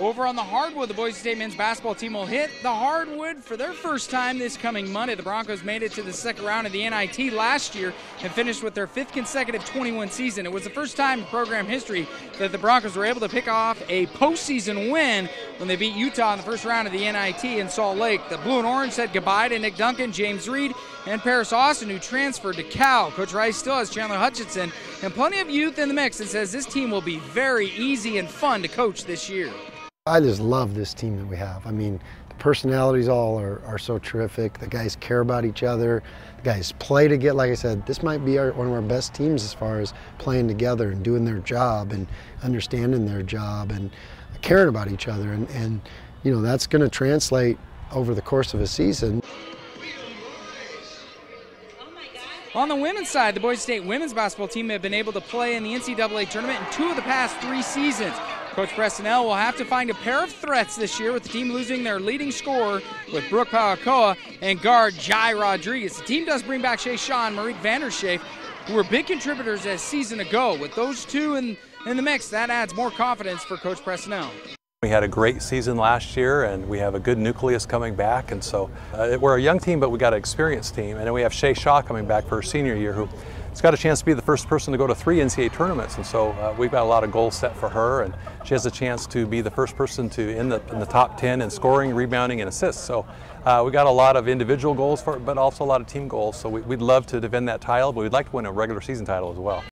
Over on the hardwood, the Boise State men's basketball team will hit the hardwood for their first time this coming Monday. The Broncos made it to the second round of the NIT last year and finished with their fifth consecutive 21 season. It was the first time in program history that the Broncos were able to pick off a postseason win when they beat Utah in the first round of the NIT in Salt Lake. The Blue and Orange said goodbye to Nick Duncan, James Reed, and Paris Austin, who transferred to Cal. Coach Rice still has Chandler Hutchison and plenty of youth in the mix and says this team will be very easy and fun to coach this year. I just love this team that we have. I mean, the personalities all are, are so terrific. The guys care about each other. The guys play to get, Like I said, this might be our, one of our best teams as far as playing together and doing their job and understanding their job and caring about each other. And, and you know, that's going to translate over the course of a season. On the women's side, the Boise State women's basketball team have been able to play in the NCAA tournament in two of the past three seasons. Coach Presnell will have to find a pair of threats this year with the team losing their leading scorer with Brooke Pahukoa and guard Jai Rodriguez. The team does bring back Shay Shaw and Marique Vanderschaaf, who were big contributors a season ago. With those two in, in the mix, that adds more confidence for Coach Presnell. We had a great season last year and we have a good nucleus coming back and so uh, we're a young team but we got an experienced team and then we have Shay Shaw coming back for her senior year who has got a chance to be the first person to go to three NCAA tournaments and so uh, we've got a lot of goals set for her and she has a chance to be the first person to in the, in the top 10 in scoring, rebounding and assists. So uh, we got a lot of individual goals for but also a lot of team goals so we, we'd love to defend that title but we'd like to win a regular season title as well.